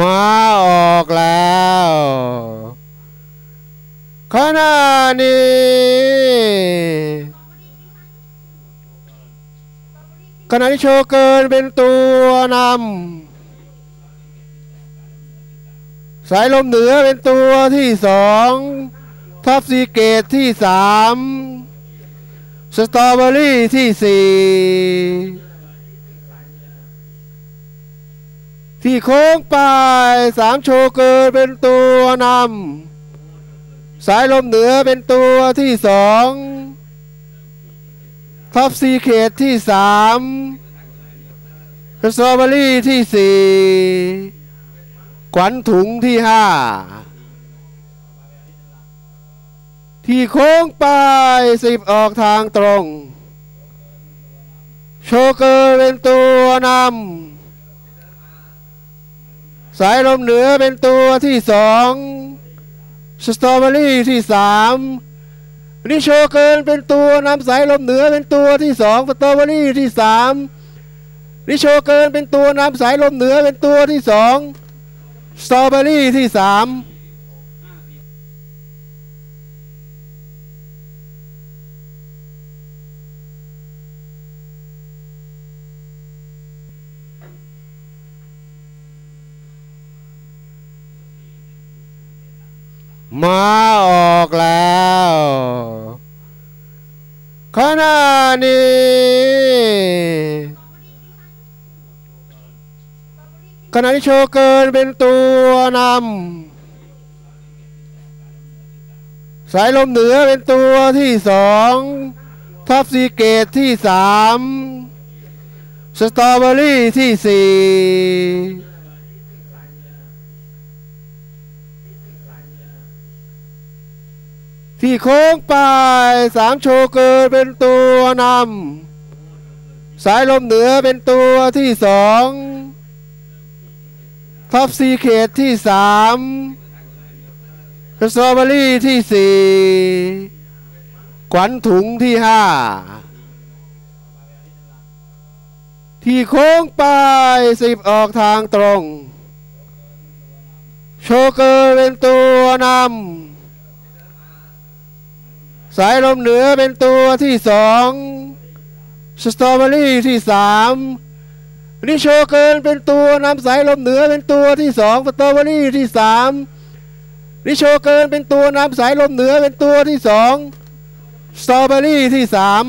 มาออกแล้วขณะนี้ขณะที่โชเกินเป็นตัวนำสายลมเหนือเป็นตัวที่สองท็อปซีเกตที่สามสตรอเบอรี่ที่สี่ ที่โค้งไปสามโชเกินเป็นตัวนำสายลมเหนือเป็นตัวที่สองท็อปซีเกตที่สามสตรอเบอรี่ที่สี่ขวัญถุงที่ห้าที่โค้งไปสิบออกทางตรง โชเกอร์เป็นตัวนำ สายลมเหนือเป็นตัวที่สองสตรอเบอรี่ที่สามนี่โชเกินเป็นตัวนำสายลมเหนือเป็นตัวที่สองสตรอเบอรี่ที่สามนี่โชเกินเป็นตัวนำสายลมเหนือเป็นตัวที่สองสตรอเบอรี่ที่สาม มาออกแล้วขณะนี้ขณะที่โชเกินเป็นตัวนำสายลมเหนือเป็นตัวที่สองท็อปซีเกตที่สามสตรอเบอรี่ที่สี่ ที่โค้งไปสามโชเกินเป็นตัวนำสายลมเหนือเป็นตัวที่สอง Top Secret ที่สามสตรอเบอรี่ที่สี่ขวัญถุงที่ห้าที่โค้งไปสิบออกทางตรง โชเกอร์เป็นตัวนำ สายลมเหนือเป็นตัวที่สองสตรอเบอรี่ที่สามนี่โชเกินเป็นตัวนำสายลมเหนือเป็นตัวที่สองสตรอเบอรี่ที่สามนี่โชเกินเป็นตัวนำสายลมเหนือเป็นตัวที่สองสตรอเบอรี่ที่สาม